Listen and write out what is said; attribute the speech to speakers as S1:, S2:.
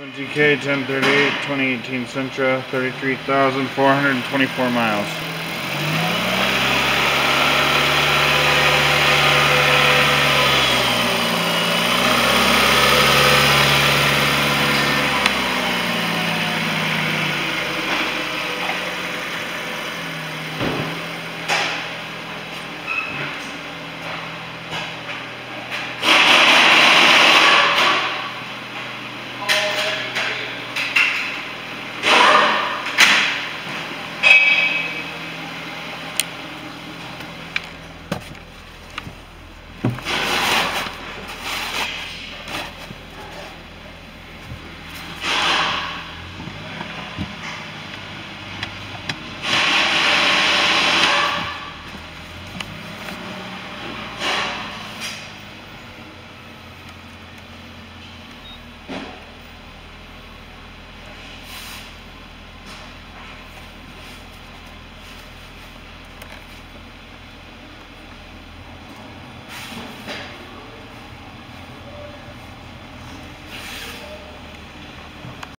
S1: 20K 1038 2018 Sentra 33,424 miles.